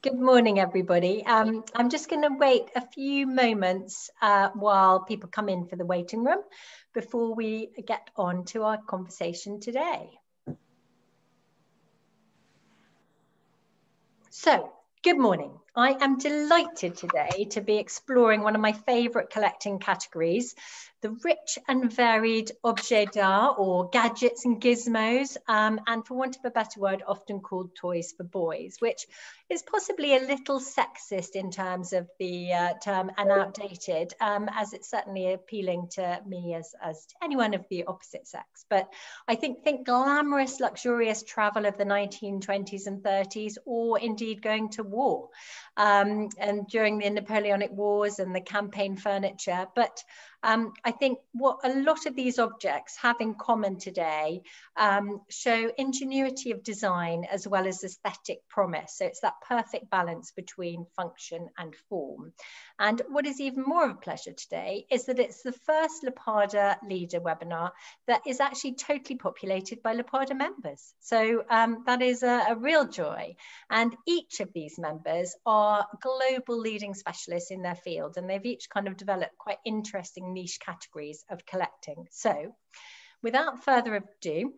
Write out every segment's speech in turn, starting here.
Good morning, everybody. Um, I'm just going to wait a few moments uh, while people come in for the waiting room before we get on to our conversation today. So, good morning. I am delighted today to be exploring one of my favourite collecting categories, the rich and varied objets d'art or gadgets and gizmos, um, and for want of a better word, often called toys for boys, which is possibly a little sexist in terms of the uh, term and outdated, um, as it's certainly appealing to me as, as to anyone of the opposite sex. But I think, think glamorous, luxurious travel of the 1920s and 30s, or indeed going to war um, and during the Napoleonic Wars and the campaign furniture. But um, I think what a lot of these objects have in common today um, show ingenuity of design as well as aesthetic promise. So it's that perfect balance between function and form. And what is even more of a pleasure today is that it's the first Lapada Leader webinar that is actually totally populated by Lapada members. So um, that is a, a real joy. And each of these members are global leading specialists in their field, and they've each kind of developed quite interesting niche categories of collecting. So without further ado,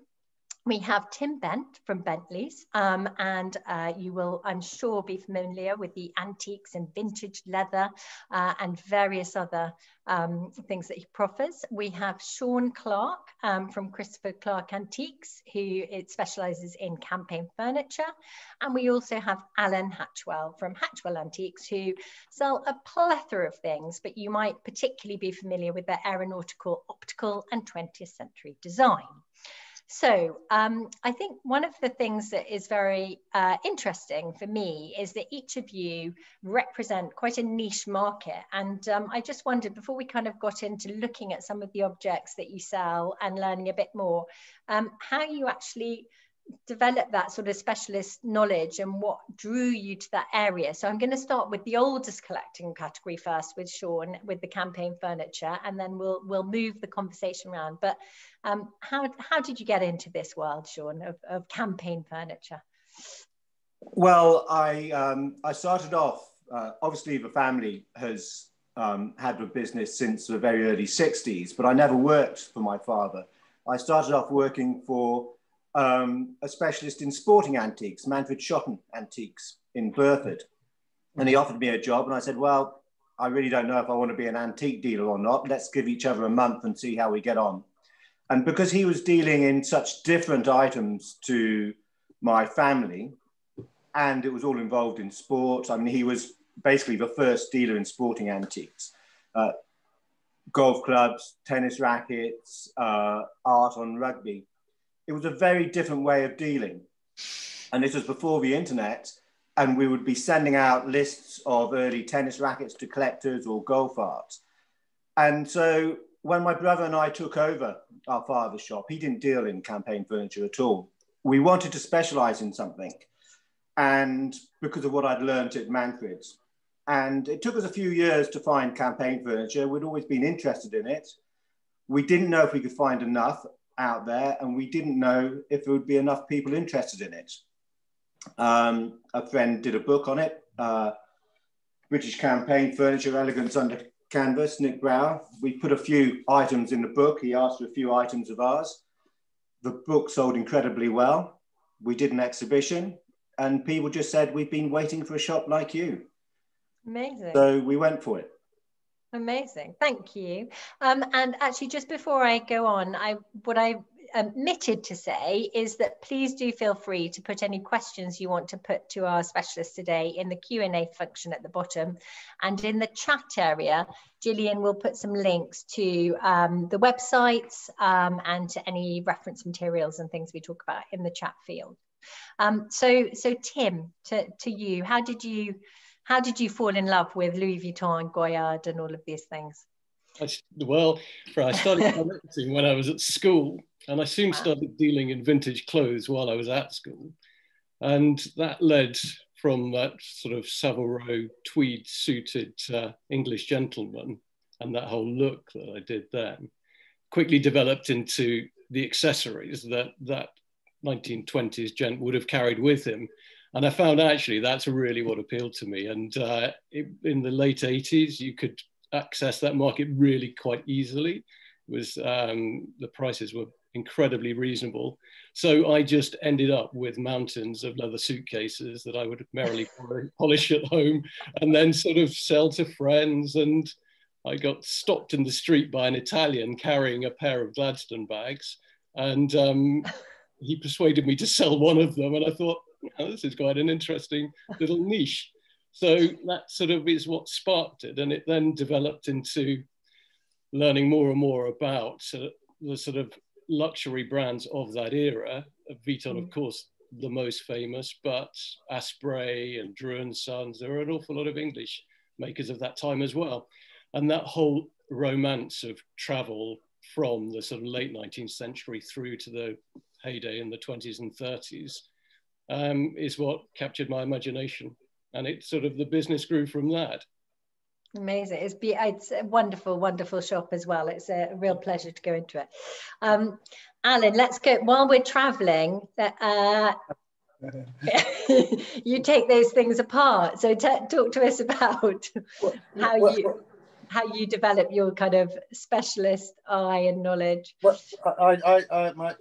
we have Tim Bent from Bentley's, um, and uh, you will, I'm sure, be familiar with the antiques and vintage leather uh, and various other um, things that he proffers. We have Sean Clarke um, from Christopher Clarke Antiques, who it specializes in campaign furniture. And we also have Allan Hatchwell from Hatchwell Antiques, who sell a plethora of things, but you might particularly be familiar with their aeronautical, optical, and 20th century design. So um, I think one of the things that is very uh, interesting for me is that each of you represent quite a niche market. And um, I just wondered before we kind of got into looking at some of the objects that you sell and learning a bit more, um, how you actually develop that sort of specialist knowledge and what drew you to that area. So I'm going to start with the oldest collecting category first with Sean with the campaign furniture, and then we'll we'll move the conversation around. But um, how how did you get into this world, Sean, of, of campaign furniture? Well, I um, I started off. Uh, obviously, the family has um, had a business since the very early '60s, but I never worked for my father. I started off working for um, a specialist in sporting antiques, Manfred Schotten Antiques in Burford. And he offered me a job, and I said, Well, I really don't know if I want to be an antique dealer or not. Let's give each other a month and see how we get on. And because he was dealing in such different items to my family, and it was all involved in sports, I mean, he was basically the first dealer in sporting antiques. Uh, golf clubs, tennis rackets, uh, art on rugby it was a very different way of dealing. And this was before the internet, and we would be sending out lists of early tennis rackets to collectors or golf arts. And so when my brother and I took over our father's shop, he didn't deal in campaign furniture at all. We wanted to specialize in something. And because of what I'd learned at Manfred's. And it took us a few years to find campaign furniture. We'd always been interested in it. We didn't know if we could find enough out there, and we didn't know if there would be enough people interested in it. Um, a friend did a book on it, uh, British Campaign Furniture Elegance Under Canvas, Nick Brawer. We put a few items in the book. He asked for a few items of ours. The book sold incredibly well. We did an exhibition, and people just said, We've been waiting for a shop like you. Amazing. So we went for it. Amazing, thank you. Um, and actually, just before I go on, I what I omitted to say is that please do feel free to put any questions you want to put to our specialist today in the Q&A function at the bottom. And in the chat area, Gillian will put some links to um, the websites um, and to any reference materials and things we talk about in the chat field. Um, so, so Tim, to, to you, how did you how did you fall in love with Louis Vuitton and Goyard and all of these things? I, well, I started collecting when I was at school, and I soon started dealing in vintage clothes while I was at school. And that led from that sort of Savile Row tweed suited uh, English gentleman and that whole look that I did then quickly developed into the accessories that that 1920s gent would have carried with him And I found actually that's really what appealed to me. And uh, it, in the late 80s, you could access that market really quite easily. It was um, the prices were incredibly reasonable. So I just ended up with mountains of leather suitcases that I would merrily polish at home and then sort of sell to friends. And I got stopped in the street by an Italian carrying a pair of Gladstone bags. And um, he persuaded me to sell one of them. And I thought, oh, this is quite an interesting little niche. So that sort of is what sparked it. And it then developed into learning more and more about uh, the sort of luxury brands of that era. Vuitton, of mm. course, the most famous, but Asprey and Drew and Sons, there are an awful lot of English makers of that time as well. And that whole romance of travel from the sort of late 19th century through to the heyday in the 20s and 30s um, is what captured my imagination. And it sort of, the business grew from that. Amazing. It's, be, it's a wonderful, wonderful shop as well. It's a real pleasure to go into it. Um, Allan, let's go. While we're traveling, uh, you take those things apart. So talk to us about how you how you develop your kind of specialist eye and knowledge. Well, I, I, I my,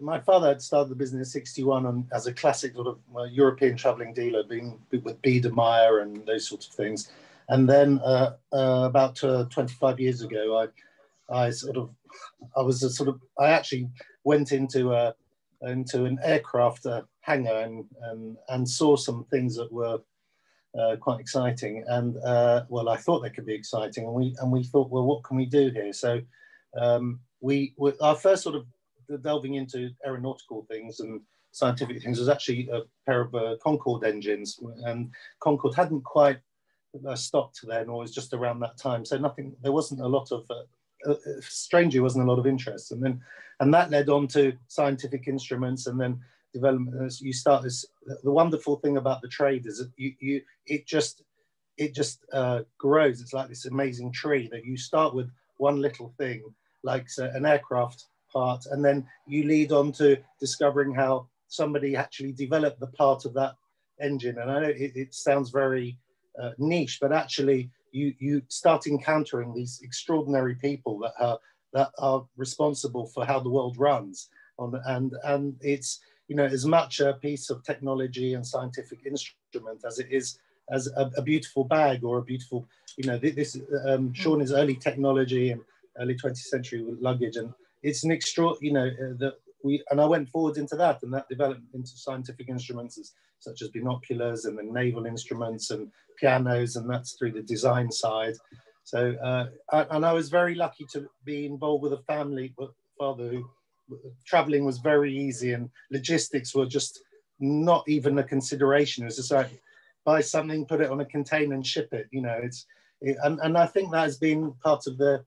my, father had started the business in 61 on, as a classic sort of European traveling dealer, being with Biedermeier and those sorts of things. And then uh, uh, about uh, 25 years ago, I, I sort of, I was a sort of, I actually went into a, into an aircraft uh, hangar and, and, and saw some things that were uh, quite exciting. And uh, well, I thought they could be exciting, and we and we thought, well, what can we do here? So um, we, our first sort of delving into aeronautical things and scientific things was actually a pair of uh, Concorde engines, and Concorde hadn't quite uh, stopped then, or was just around that time. So nothing, there wasn't a lot of, uh, uh, strangely, wasn't a lot of interest. And then, and that led on to scientific instruments, and then development. As you start this, the wonderful thing about the trade is that you, you it just, it just uh, grows. It's like this amazing tree that you start with one little thing, like so an aircraft part, and then you lead on to discovering how somebody actually developed the part of that engine. And I know it, it sounds very uh, niche, but actually you you start encountering these extraordinary people that are that are responsible for how the world runs. On and and it's you know as much a piece of technology and scientific instrument as it is as a, a beautiful bag or a beautiful you know this um, Sean is early technology and early 20th century luggage and it's an extra you know uh, that we and I went forward into that and that developed into scientific instruments as, such as binoculars and the naval instruments and pianos, and that's through the design side. So, uh, and I was very lucky to be involved with a family father who traveling was very easy and logistics were just not even a consideration. It was just like buy something, put it on a container and ship it. You know, it's it, and, and I think that has been part of the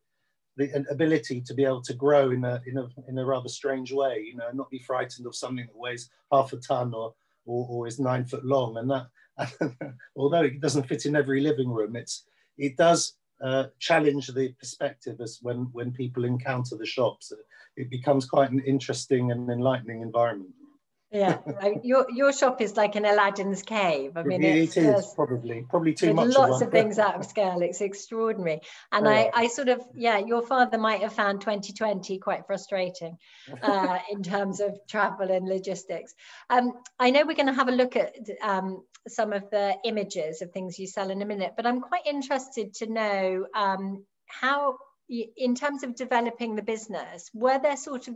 the ability to be able to grow in a in a in a rather strange way. You know, not be frightened of something that weighs half a ton or or, or is nine foot long, and that although it doesn't fit in every living room, it's it does uh, challenge the perspective as when when people encounter the shops. It becomes quite an interesting and enlightening environment yeah, your your shop is like an Aladdin's cave. I mean, it, it's, it is probably probably too much. Lots of, of things out of scale. It's extraordinary, and I I sort of yeah, your father might have found 2020 quite frustrating uh, in terms of travel and logistics. Um, I know we're going to have a look at um, some of the images of things you sell in a minute, but I'm quite interested to know um, how, in terms of developing the business, were there sort of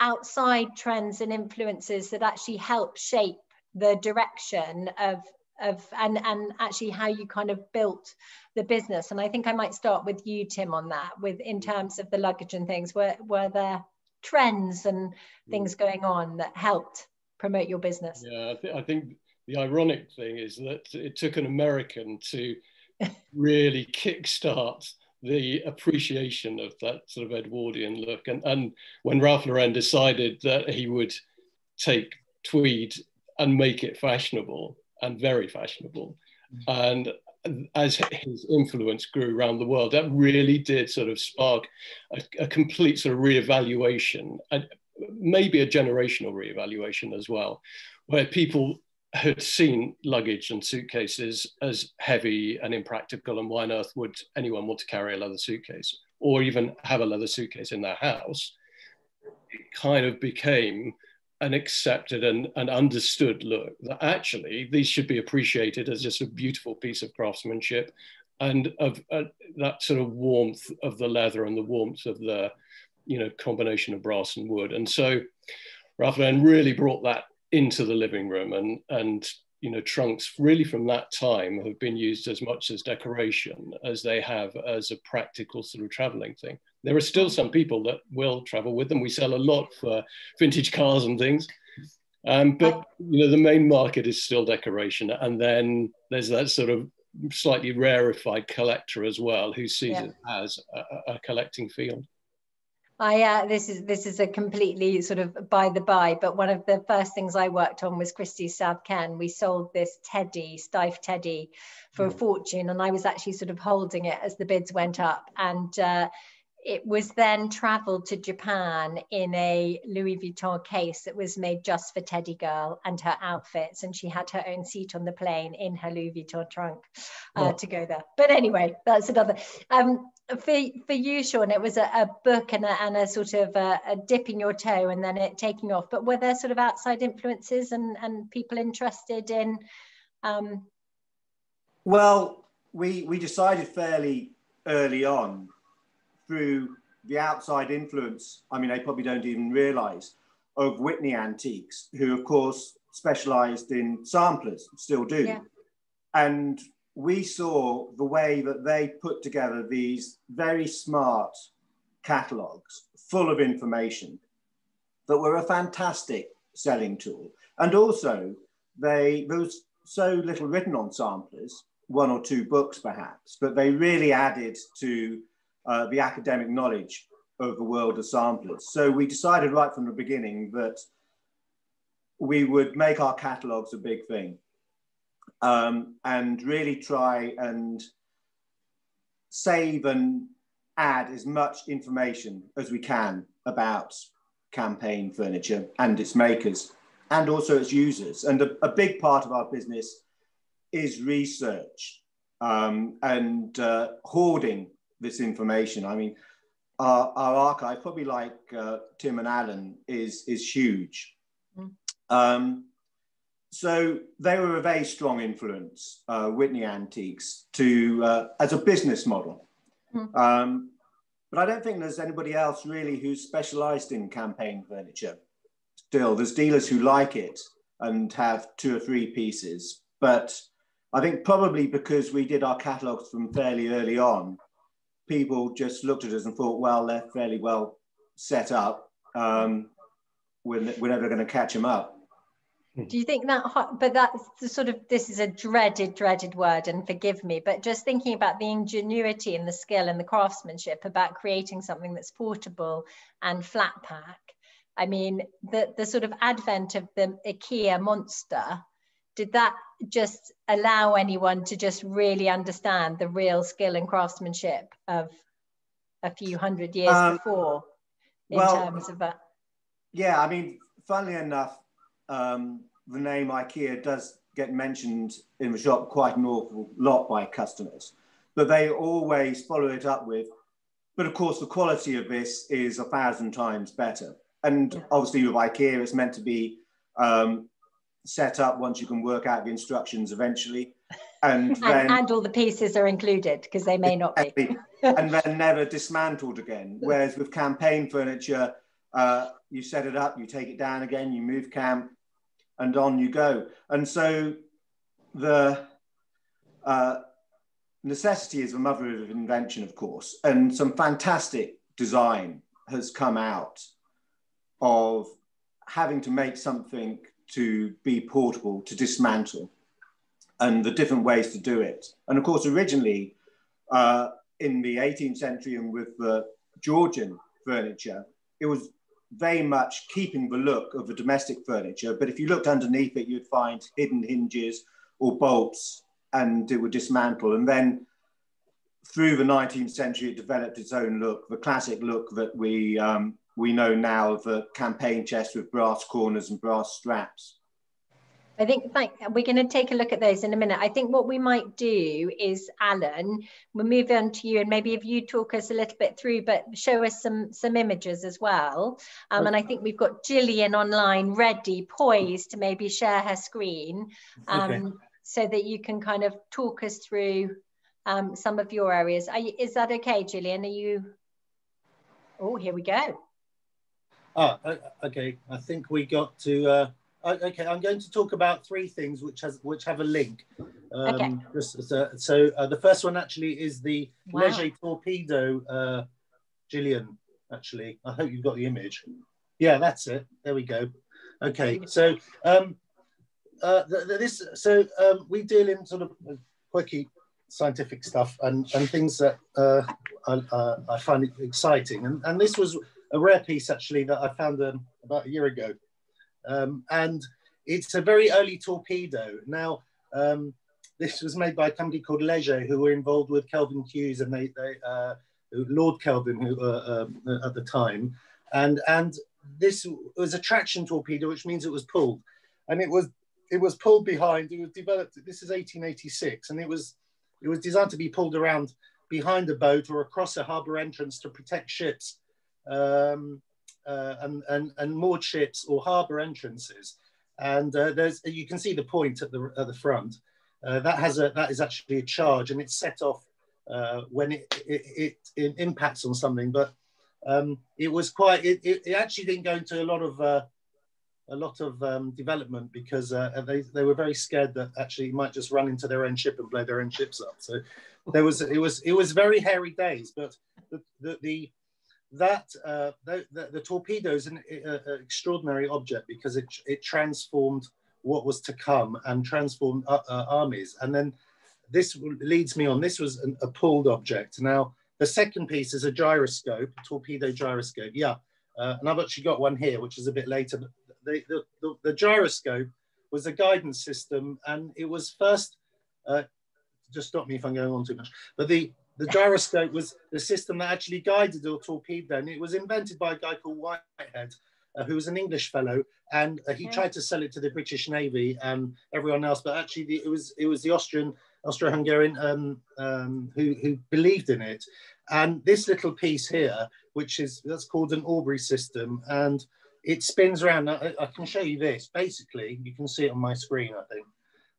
outside trends and influences that actually help shape the direction of of and and actually how you kind of built the business? And i think i might start with you tim on that with in terms of the luggage and things. Were were there trends and things going on that helped promote your business? Yeah i, th- I think the ironic thing is that it took an american to really kickstart the appreciation of that sort of Edwardian look. And, and when Ralph Lauren decided that he would take tweed and make it fashionable and very fashionable, mm. and as his influence grew around the world, that really did sort of spark a, a complete sort of reevaluation, and maybe a generational reevaluation as well, where people had seen luggage and suitcases as heavy and impractical, and why on earth would anyone want to carry a leather suitcase or even have a leather suitcase in their house? It kind of became an accepted and, and understood look that actually these should be appreciated as just a beautiful piece of craftsmanship and of uh, that sort of warmth of the leather and the warmth of the you know combination of brass and wood and so Ralph Lauren really brought that into the living room and and you know trunks really from that time have been used as much as decoration as they have as a practical sort of traveling thing. There are still some people that will travel with them. We sell a lot for vintage cars and things. Um, but you know the main market is still decoration. And then there's that sort of slightly rarefied collector as well who sees yeah. it as a, a collecting field I uh, this is this is a completely sort of by the by, but one of the first things I worked on was Christie's South Ken. We sold this teddy, Steiff teddy, for a mm. fortune, and I was actually sort of holding it as the bids went up, and uh, it was then traveled to Japan in a Louis Vuitton case that was made just for Teddy Girl and her outfits. And she had her own seat on the plane in her Louis Vuitton trunk uh, to go there. But anyway, that's another. Um, for, for you, Sean, it was a, a book and a, and a sort of a, a, dipping your toe and then it taking off. But were there sort of outside influences and, and people interested in? Um... Well, we, we decided fairly early on through the outside influence, I mean, they probably don't even realize, of Witney Antiques, who, of course, specialized in samplers, still do. Yeah. And we saw the way that they put together these very smart catalogs full of information that were a fantastic selling tool. And also, they there was so little written on samplers, one or two books perhaps, but they really added to uh, the academic knowledge of the world of samplers. So we decided right from the beginning that we would make our catalogs a big thing um, and really try and save and add as much information as we can about campaign furniture and its makers and also its users. And a, a big part of our business is research um, and uh, hoarding this information. I mean, our, our archive, probably like uh, Tim and Allan, is, is huge. Mm. Um, so they were a very strong influence, uh, Witney Antiques, to uh, as a business model. Mm. Um, but I don't think there's anybody else really who's specialized in campaign furniture. Still, there's dealers who like it and have two or three pieces. But I think probably because we did our catalogs from fairly early on, people just looked at us and thought, well, they're fairly well set up. Um, we're, we're never going to catch them up. Do you think that, but that's the sort of, this is a dreaded, dreaded word, and forgive me, but just thinking about the ingenuity and the skill and the craftsmanship about creating something that's portable and flat pack. I mean, the, the sort of advent of the IKEA monster did that just allow anyone to just really understand the real skill and craftsmanship of a few hundred years um, before in well, terms of that? Yeah, I mean, funnily enough, um, the name IKEA does get mentioned in the shop quite an awful lot by customers, but they always follow it up with, but of course the quality of this is a thousand times better. And yeah. obviously with IKEA, it's meant to be um, set up once you can work out the instructions eventually. And, and, then, and all the pieces are included because they may not be. and then never dismantled again. Whereas with campaign furniture, uh, you set it up, you take it down again, you move camp, and on you go. And so the uh, necessity is the mother of invention, of course, and some fantastic design has come out of having to make something to be portable, to dismantle, and the different ways to do it. And of course, originally uh, in the 18th century and with the Georgian furniture, it was very much keeping the look of the domestic furniture. But if you looked underneath it, you'd find hidden hinges or bolts and it would dismantle. And then through the 19th century, it developed its own look, the classic look that we we know now of a campaign chest with brass corners and brass straps. I think like, we're going to take a look at those in a minute. I think what we might do is, Allan, we'll move on to you, and maybe if you talk us a little bit through, but show us some some images as well. Um, okay. And I think we've got Gillian online, ready, poised to maybe share her screen, um, okay. so that you can kind of talk us through um, some of your areas. You, is that okay, Gillian? Are you? Oh, here we go. Ah, okay. I think we got to. Uh okay, I'm going to talk about three things which has which have a link. Um, okay. Just, so, so uh, the first one actually is the wow. Leger torpedo, uh, Gillian. Actually, I hope you've got the image. Yeah, that's it. There we go. Okay, so um, uh, this so um, we deal in sort of quirky scientific stuff and, and things that uh, I, uh, I, find exciting. And, and this was a rare piece actually that I found um, about a year ago. Um, and it's a very early torpedo. Now, um, this was made by a company called Leger, who were involved with Kelvin Hughes and they, they uh, Lord Kelvin who, uh, uh, at the time. And, and this was a traction torpedo, which means it was pulled. And it was, it was pulled behind, it was developed, this is 1886, and it was, it was designed to be pulled around behind a boat or across a harbour entrance to protect ships. Um, uh, and, and, and moored ships or harbour entrances. And uh, there's, you can see the point at the, at the front. Uh, that has a, that is actually a charge and it's set off uh, when it, it, it, it, impacts on something. But um, it was quite, it, it, actually didn't go into a lot of, uh, a lot of um, development because uh, they, they were very scared that actually might just run into their own ship and blow their own ships up. So there was, it was, it was very hairy days, but the, the that uh, the, the, the, torpedo is an, extraordinary object because it, it transformed what was to come and transformed uh, uh, armies. And then this leads me on. This was an, a pulled object. Now the second piece is a gyroscope, a torpedo gyroscope. Yeah, uh, and I've actually got one here, which is a bit later. But the, the, the, the gyroscope was a guidance system, and it was first. Uh, just stop me if I'm going on too much. But the the gyroscope was the system that actually guided the torpedo, and it was invented by a guy called Whitehead, uh, who was an English fellow, and uh, he yeah. tried to sell it to the British Navy and everyone else. But actually, the, it was it was the Austrian Austro-Hungarian um, um, who who believed in it. And this little piece here, which is that's called an Obry system, and it spins around. I, I can show you this. Basically, you can see it on my screen. I think.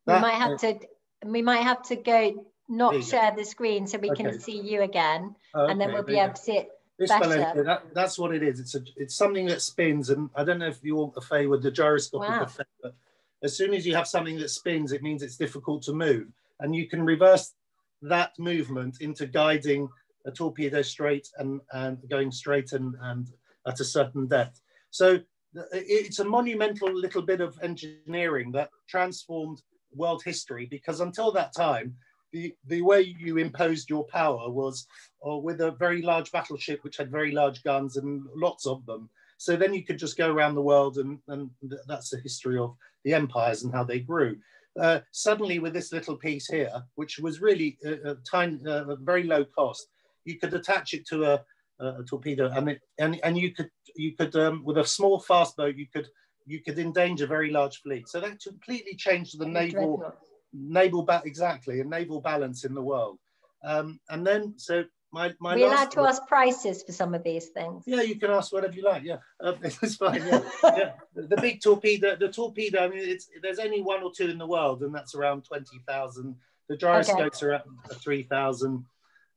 That, we might have uh, to. We might have to go not share go. the screen so we okay. can see you again, oh, and then we'll be able to see it this better. that, that's what it is. It's a, it's something that spins, and I don't know if you're a with the gyroscopic wow. effect, but as soon as you have something that spins, it means it's difficult to move, and you can reverse that movement into guiding a torpedo straight and, and going straight and, and at a certain depth. So it's a monumental little bit of engineering that transformed world history because until that time, the, the way you imposed your power was uh, with a very large battleship which had very large guns and lots of them. So then you could just go around the world and, and that's the history of the empires and how they grew. Uh, suddenly with this little piece here, which was really a, a tiny, uh, a very low cost, you could attach it to a, a torpedo and, it, and, and you could, you could um, with a small fast boat, you could, you could endanger very large fleets. So that completely changed the naval naval ba- exactly a naval balance in the world. Um, and then so my my. We're allowed to ask prices for some of these things. Yeah, you can ask whatever you like. Yeah, uh, it's fine. Yeah, yeah. The, the, big torpedo, the torpedo. I mean, it's there's only one or two in the world, and that's around twenty thousand. The gyroscopes okay. are at three thousand,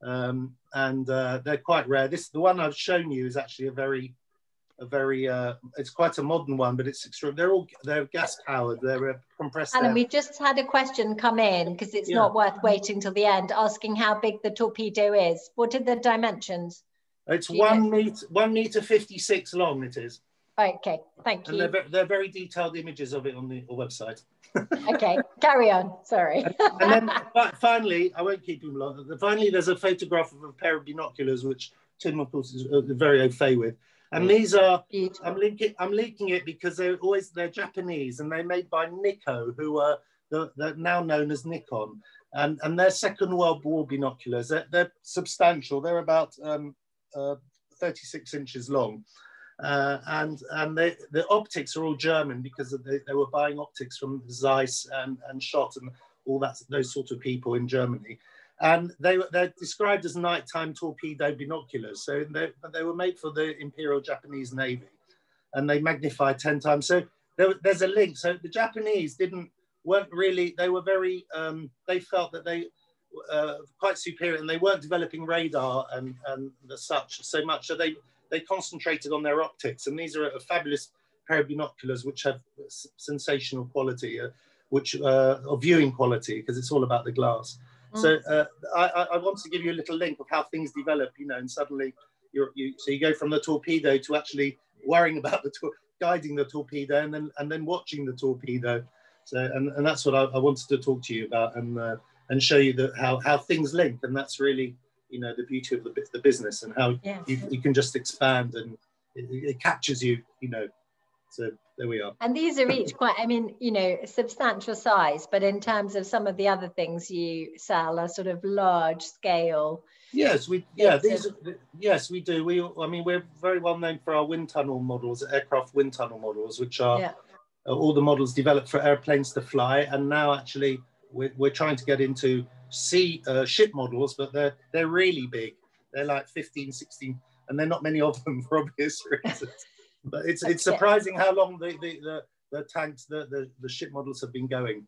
um, and uh, they're quite rare. This the one I've shown you is actually a very a very uh, it's quite a modern one, but it's extreme. They're all they're gas powered. They're uh, compressed. And we just had a question come in because it's yeah. not worth waiting till the end, asking how big the torpedo is. What are the dimensions? It's one meter, one meter fifty six long. It is. Okay, thank you. And they're, they're very detailed images of it on the website. okay, carry on. Sorry. and, and then finally, I won't keep him long. Finally, there's a photograph of a pair of binoculars, which Tim, of course, is uh, very au fait with. And these are I'm linking I'm linking it because they're always they're Japanese and they're made by Nikko, who are the, they're now known as Nikon. And, and they're Second World War binoculars. They're, they're substantial. They're about um, uh, 36 inches long. Uh, and and they, the optics are all German because they, they were buying optics from Zeiss and, and Schott and all that those sort of people in Germany. And they were they're described as nighttime torpedo binoculars. So they, they were made for the Imperial Japanese Navy, and they magnify ten times. So there, there's a link. So the Japanese didn't weren't really they were very um, they felt that they uh, quite superior and they weren't developing radar and and such so much. So they they concentrated on their optics, and these are a fabulous pair of binoculars which have sensational quality, uh, which uh, viewing quality because it's all about the glass. Mm. So uh, I, I want to give you a little link of how things develop, you know, and suddenly you're, you so you go from the torpedo to actually worrying about the guiding the torpedo and then and then watching the torpedo. So and, and that's what I, I wanted to talk to you about and uh, and show you that how how things link, and that's really you know the beauty of the, the business and how yeah. you, you can just expand and it, it captures you you know so there we are. And these are each quite, I mean, you know, substantial size, but in terms of some of the other things you sell are sort of large scale. Yes, we yeah these yes we do. We I mean we're very well known for our wind tunnel models, aircraft wind tunnel models, which are yeah. all the models developed for airplanes to fly, and now actually we're, we're trying to get into sea uh, ship models, but they're they're really big. They're like 15, 16, and they're not many of them for obvious reasons. But it's it's surprising how long the the, the, the tanks, the, the, the ship models have been going.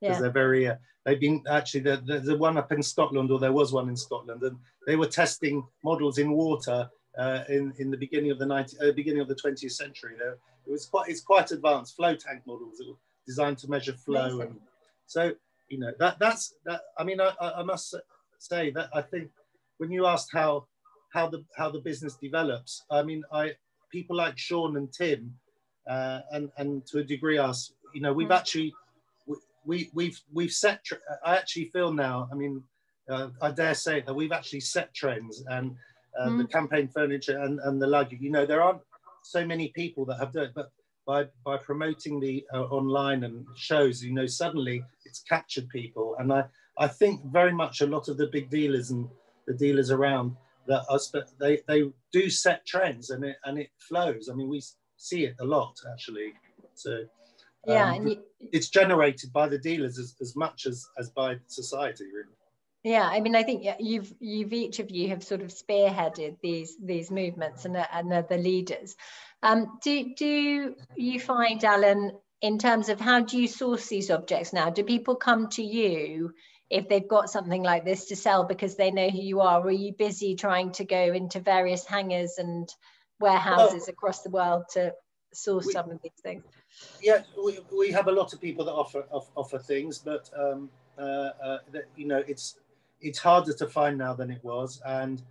Because yeah. they're very, uh, they've been actually, the, the, the one up in Scotland, or there was one in Scotland, and they were testing models in water uh, in, in the beginning of the 19, uh, beginning of the 20th century. There, it was quite, it's quite advanced flow tank models designed to measure flow. Amazing. And so you know that that's that i mean I, I must say that i think when you asked how how the how the business develops i mean i people like sean and tim uh, and and to a degree us you know we've mm. actually we we've we've set i actually feel now i mean uh, i dare say that we've actually set trends and uh, mm. the campaign furniture and, and the luggage you know there aren't so many people that have done it but by by promoting the uh, online and shows, you know, suddenly it's captured people. And I I think very much a lot of the big dealers and the dealers around that are they they do set trends and it and it flows. I mean, we see it a lot actually. So. Yeah, um, you, it's generated by the dealers as, as much as, as by society, really. Yeah, I mean, I think you've you've each of you have sort of spearheaded these these movements and and are the leaders. Um, do, do you find, Allan, in terms of how do you source these objects now? Do people come to you if they've got something like this to sell because they know who you are? Or are you busy trying to go into various hangars and warehouses well, across the world to source we, some of these things? Yeah, we, we have a lot of people that offer offer things, but um, uh, uh, that, you know it's it's harder to find now than it was, and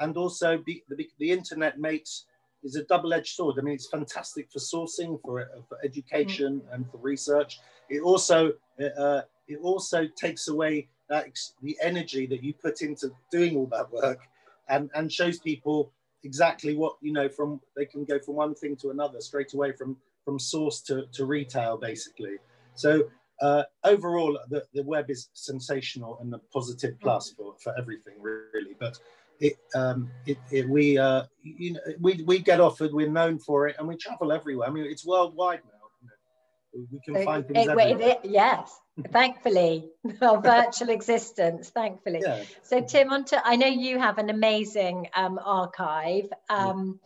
and also the, the, the internet makes is a double-edged sword. I mean, it's fantastic for sourcing, for, uh, for education, mm. and for research. It also uh, it also takes away that the energy that you put into doing all that work, and and shows people exactly what you know from they can go from one thing to another straight away from from source to, to retail basically. So uh, overall, the, the web is sensational and a positive plus mm. for, for everything really. But it, um, it, it, we, uh, you know, we, we get offered, we're known for it, and we travel everywhere. I mean, it's worldwide now. We can find things it, everywhere. It, yes, thankfully, our virtual existence, thankfully. Yeah. So, Tim, on to, I know you have an amazing um, archive. Um,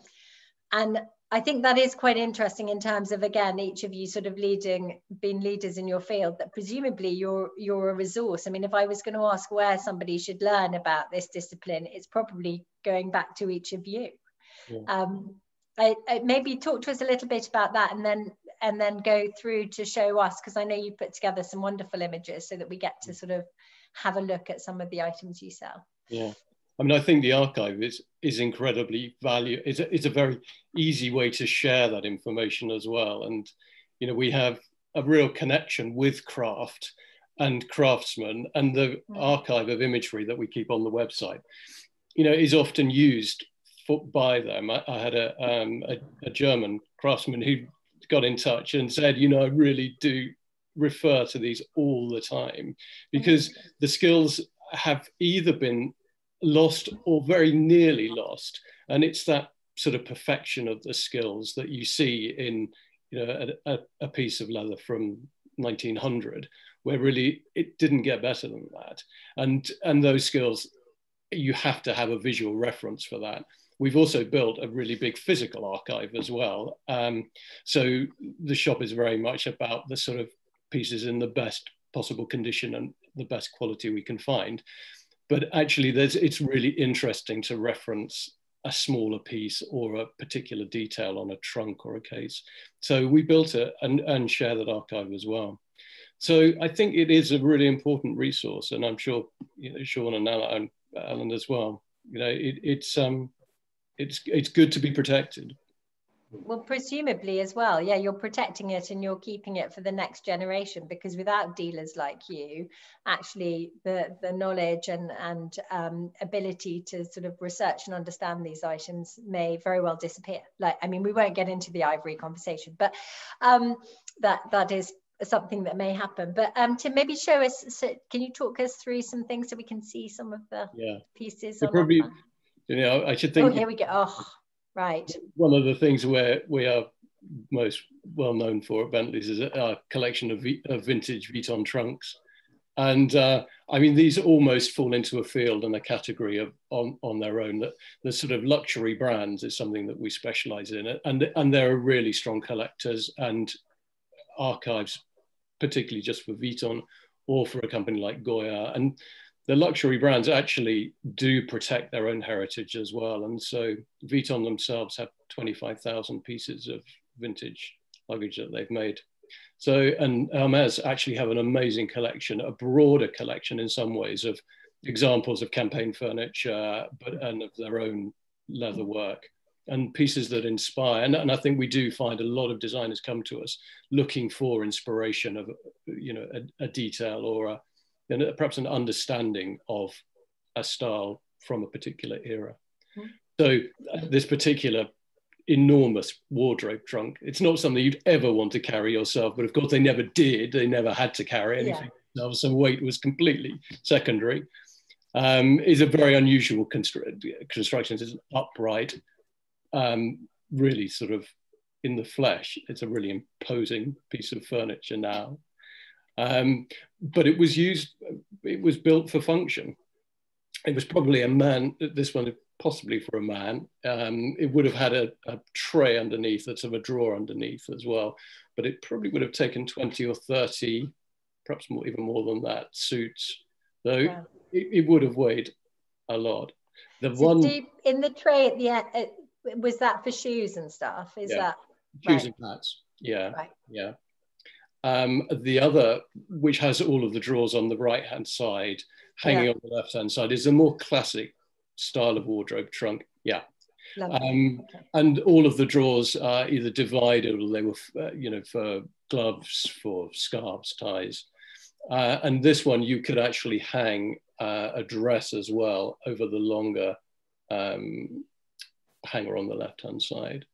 yeah. And I think that is quite interesting in terms of again each of you sort of leading being leaders in your field that presumably you're you're a resource. I mean if I was going to ask where somebody should learn about this discipline it's probably going back to each of you. Yeah. Um, I, I, maybe talk to us a little bit about that and then and then go through to show us because I know you put together some wonderful images so that we get to sort of have a look at some of the items you sell. Yeah. I mean, I think the archive is is incredibly value. It's a, it's a very easy way to share that information as well. And you know, we have a real connection with craft and craftsmen, and the mm. archive of imagery that we keep on the website, you know, is often used for, by them. I, I had a, um, a, a German craftsman who got in touch and said, you know, I really do refer to these all the time because mm. the skills have either been lost or very nearly lost. And it's that sort of perfection of the skills that you see in you know a, a, piece of leather from 1900 where really it didn't get better than that and and those skills you have to have a visual reference for that we've also built a really big physical archive as well um, so the shop is very much about the sort of pieces in the best possible condition and the best quality we can find but actually there's it's really interesting to reference a smaller piece or a particular detail on a trunk or a case. So we built it and, and share that archive as well. So I think it is a really important resource, and I'm sure you know, Sean and Allan, Allan as well. You know, it, it's um, it's it's good to be protected. Well, presumably as well, yeah, you're protecting it and you're keeping it for the next generation because without dealers like you, actually the the knowledge and and um, ability to sort of research and understand these items may very well disappear. Like, I mean, we won't get into the ivory conversation, but um, that that is something that may happen. But um, to maybe show us, so can you talk us through some things so we can see some of the yeah. pieces? probably, you know, I should think. Oh, here we go. Oh Right. One of the things where we are most well known for at Bentley's is our collection of, of vintage Vuitton trunks. And uh, I mean, these almost fall into a field and a category of on, on their own. That the sort of luxury brands is something that we specialize in, and and there are really strong collectors and archives, particularly just for Vuitton or for a company like Goyard. And the luxury brands actually do protect their own heritage as well. And so Vuitton themselves have 25,000 pieces of vintage luggage that they've made. So, and Hermes actually have an amazing collection, a broader collection in some ways of examples of campaign furniture, but and of their own leather work and pieces that inspire. And, and I think we do find a lot of designers come to us looking for inspiration of, you know, a, a detail or a, and perhaps an understanding of a style from a particular era. Mm. So uh, this particular enormous wardrobe trunk, it's not something you'd ever want to carry yourself, but of course they never did. They never had to carry anything. Yeah. So weight was completely secondary. Um, is a very unusual constru construction. It's an upright, um, really sort of in the flesh. It's a really imposing piece of furniture now. Um, but it was used, it was built for function. It was probably a man, this one possibly for a man. Um, it would have had a, a tray underneath, that's of a drawer underneath as well, but it probably would have taken 20 or 30, perhaps more, even more than that, suits. Though yeah. it, it, would have weighed a lot. The so one deep in the tray at the end, it, was that for shoes and stuff? Is yeah. that shoes right. and hats? Yeah, right. yeah. Um, the other, which has all of the drawers on the right hand side, hanging yeah. on the left hand side, is a more classic style of wardrobe trunk. Yeah. Um, okay. And all of the drawers are either divided or they were, uh, you know, for gloves, for scarves, ties. Uh, and this one, you could actually hang uh, a dress as well over the longer um, hanger on the left hand side.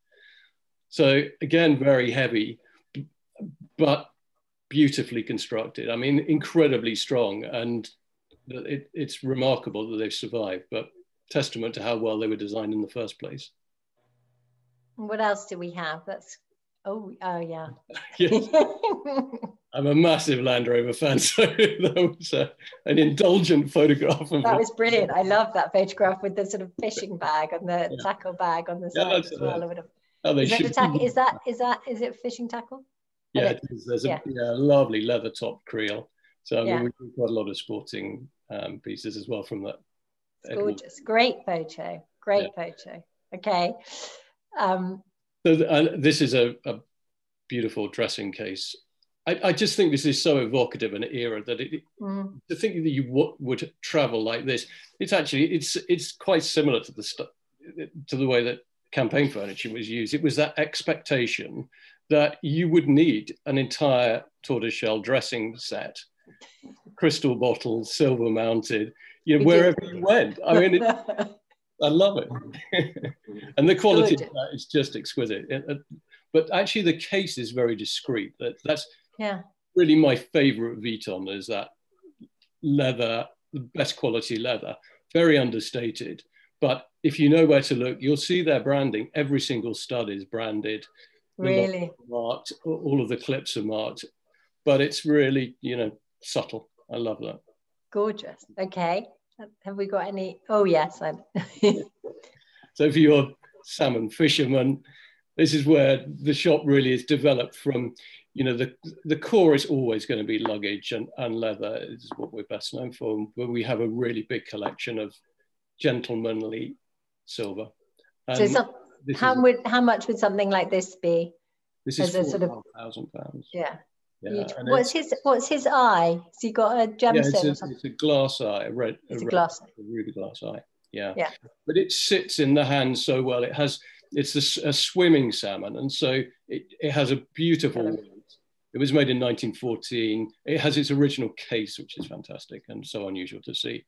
So again, very heavy, but beautifully constructed. I mean, incredibly strong, and it, it's remarkable that they've survived. But testament to how well they were designed in the first place. What else do we have? That's oh oh yeah. I'm a massive Land Rover fan, so that was a, an indulgent photograph of that. Was brilliant. I love that photograph with the sort of fishing bag and the yeah. tackle bag on the side yeah, as well. Oh, is, that is that is that is it fishing tackle? Yeah, it is. There's a yeah. lovely leather top creel. So I mean, we do quite a lot of sporting um, pieces as well from that. It's gorgeous, great photo, great yeah. photo. Okay. Um, so uh, this is a, a, beautiful dressing case. I, I, just think this is so evocative an era that it, mm. to think that you w- would travel like this, it's actually it's it's quite similar to the to the way that campaign furniture was used. It was that expectation that you would need an entire tortoiseshell dressing set, crystal bottles, silver mounted, you know, wherever you went. I mean, it, I love it. and the quality Good. of that is just exquisite. It, it, but actually, the case is very discreet. That, that's yeah. really my favorite Vuitton is that leather, the best quality leather, very understated, but if you know where to look, you'll see their branding. Every single stud is branded. Really? Marked. All of the clips are marked. But it's really, you know, subtle. I love that. Gorgeous. Okay. Have we got any? Oh, yes. so for your salmon fishermen, this is where the shop really is developed from you know the the core is always going to be luggage and, and leather is what we're best known for but we have a really big collection of gentlemanly silver so how is, would how much would something like this be this is sort of thousand pounds yeah yeah, what's his What's his eye? Has he got a gemstone? Yeah, it's, a, it's a glass eye, a red, it's a, a glass, eye. a ruby glass eye. Yeah, yeah. But it sits in the hand so well. It has it's a, a swimming salmon, and so it, it has a beautiful. It was made in 1914. It has its original case, which is fantastic and so unusual to see.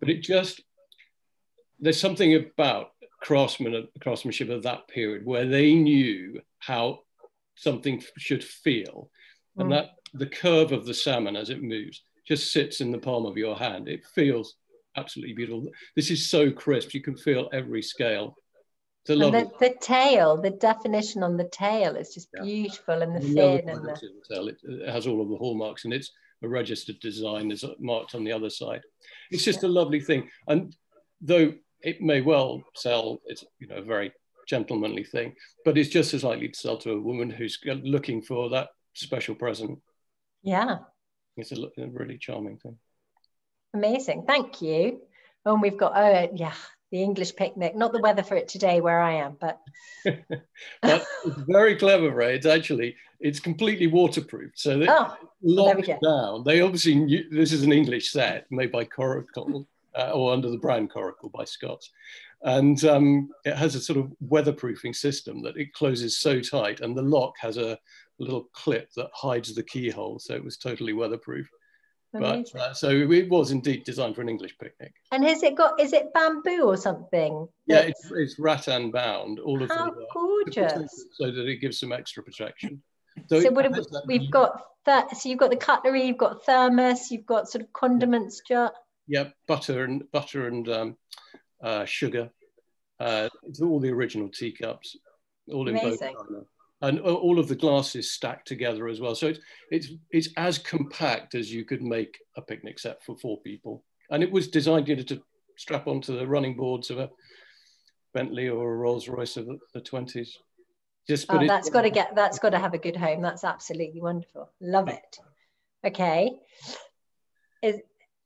But it just there's something about craftsman craftsmanship of that period where they knew how something should feel, and mm. that the curve of the salmon as it moves just sits in the palm of your hand. It feels absolutely beautiful. This is so crisp; you can feel every scale and the, the, tail, the definition on the tail is just yeah. beautiful, and the fin and the tail. It, it, has all of the hallmarks, and it's a registered design. There's marked on the other side. It's just yeah. a lovely thing, and though it may well sell, it's you know a very gentlemanly thing, but it's just as likely to sell to a woman who's looking for that special present. Yeah, it's a, a really charming thing. Amazing, thank you. And we've got oh uh, yeah, the English picnic. Not the weather for it today where I am, but. but very clever, Ray. It's actually it's completely waterproof, so that oh, locked down. They obviously knew this is an English set made by Coracle uh, or under the brand Coracle by Scotts, and um, it has a sort of weatherproofing system that it closes so tight, and the lock has a little clip that hides the keyhole, so it was totally weatherproof. But uh, so it was indeed designed for an English picnic. And has it got? Is it bamboo or something? Yeah, it's, it's rattan bound. All of how them. gorgeous! So that it gives some extra protection. So, so what have, we've got that. So you've got the cutlery, you've got thermos, you've got sort of condiments jar. Yeah, butter and butter and um, uh, sugar. Uh, it's all the original teacups, all in Amazing. both and all of the glasses stacked together as well. So it's, it's, it's as compact as you could make a picnic set for four people. And it was designed you know, to strap onto the running boards of a Bentley or a Rolls Royce of the 20s. Just oh, that's got to get, that's got to have a good home. That's absolutely wonderful. Love it. Okay. Is,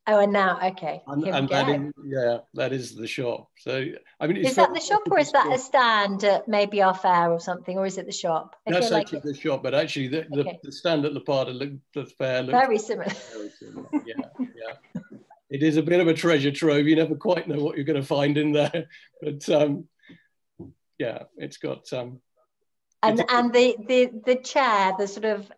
Oh, and now, okay. And, and that is, yeah, that is the shop. So, I mean, is that the shop or is that a stand at maybe our fair or something, or is it the shop? I That's actually like the shop, but actually the, okay. the, the, stand at Lapada, look, the fair looks very similar. Very similar. Yeah, yeah. it is a bit of a treasure trove. You never quite know what you're going to find in there, but um, yeah, it's got um, and and the the the chair the sort of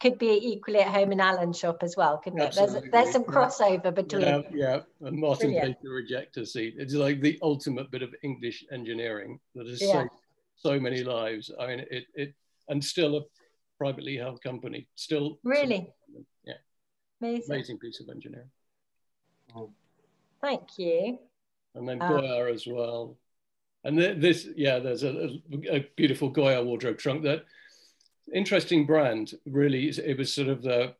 could be equally at home in Allan's shop as well couldn't Absolutely. it there's there's some crossover between yeah, yeah. and Martin Brilliant. Baker ejector seat. It's like the ultimate bit of English engineering that has yeah. saved so many lives. I mean it it and still a privately held company still really? Yeah. Amazing. Amazing piece of engineering. Thank you. And then uh, Goyard as well and this, yeah, there's a, a, beautiful Goyard wardrobe trunk that interesting brand. Really, it was sort of the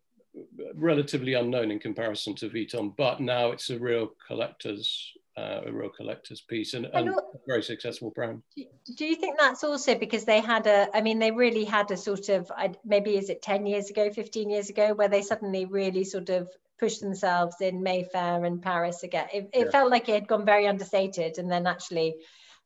relatively unknown in comparison to Vuitton, but now it's a real collector's uh, a real collector's piece and, and a very successful brand. Do you think that's also because they had a, I mean, they really had a sort of, maybe is it 10 years ago, 15 years ago, where they suddenly really sort of pushed themselves in Mayfair and Paris again? It, it yeah. felt like it had gone very understated and then actually